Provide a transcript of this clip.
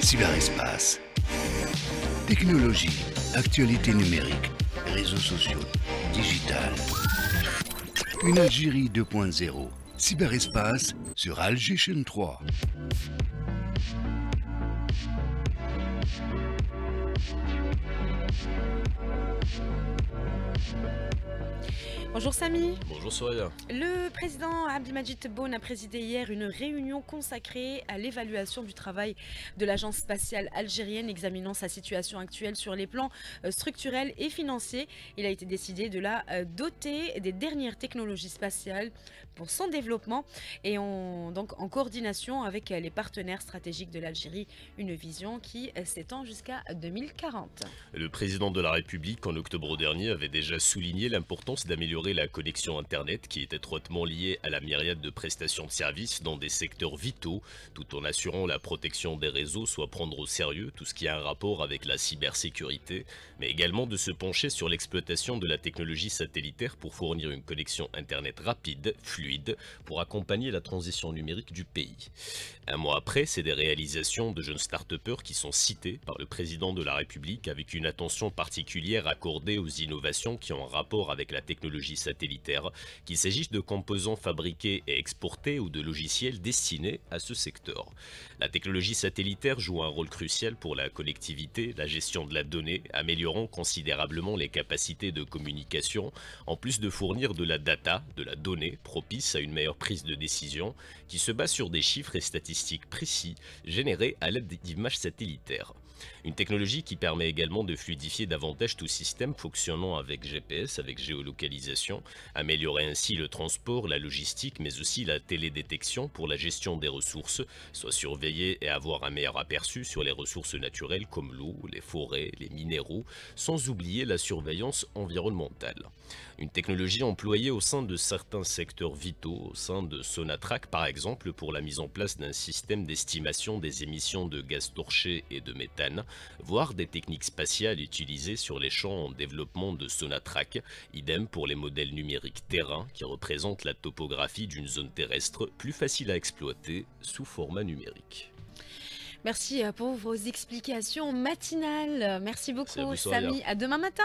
Cyberespace. Technologie, actualité numérique, réseaux sociaux, digital. Une Algérie 2.0. Cyberespace sur Alger 3. Bonjour Samy. Bonjour Soria. Le président Abdelmajid Tebboune a présidé hier une réunion consacrée à l'évaluation du travail de l'agence spatiale algérienne examinant sa situation actuelle sur les plans euh, structurels et financiers. Il a été décidé de la euh, doter des dernières technologies spatiales pour son développement et en, donc en coordination avec les partenaires stratégiques de l'Algérie, une vision qui euh, s'étend jusqu'à 2040. Le président de la République en octobre dernier avait déjà souligné l'importance d'améliorer la connexion Internet qui est étroitement liée à la myriade de prestations de services dans des secteurs vitaux, tout en assurant la protection des réseaux, soit prendre au sérieux tout ce qui a un rapport avec la cybersécurité, mais également de se pencher sur l'exploitation de la technologie satellitaire pour fournir une connexion Internet rapide, fluide, pour accompagner la transition numérique du pays. Un mois après, c'est des réalisations de jeunes start qui sont citées par le président de la République avec une attention particulière accordée aux innovations qui ont un rapport avec la technologie satellitaire, qu'il s'agisse de composants fabriqués et exportés ou de logiciels destinés à ce secteur. La technologie satellitaire joue un rôle crucial pour la connectivité, la gestion de la donnée, améliorant considérablement les capacités de communication, en plus de fournir de la data, de la donnée propice à une meilleure prise de décision, qui se base sur des chiffres et statistiques précis générés à l'aide d'images satellitaires. Une technologie qui permet également de fluidifier davantage tout système fonctionnant avec GPS, avec géolocalisation, améliorer ainsi le transport, la logistique, mais aussi la télédétection pour la gestion des ressources, soit surveiller et avoir un meilleur aperçu sur les ressources naturelles comme l'eau, les forêts, les minéraux, sans oublier la surveillance environnementale. Une technologie employée au sein de certains secteurs vitaux, au sein de Sonatrach par exemple, pour la mise en place d'un système d'estimation des émissions de gaz torchés et de voire des techniques spatiales utilisées sur les champs en développement de Sonatrach, idem pour les modèles numériques terrain qui représentent la topographie d'une zone terrestre plus facile à exploiter sous format numérique. Merci euh, pour vos explications matinales. Merci beaucoup, Samy. À demain matin.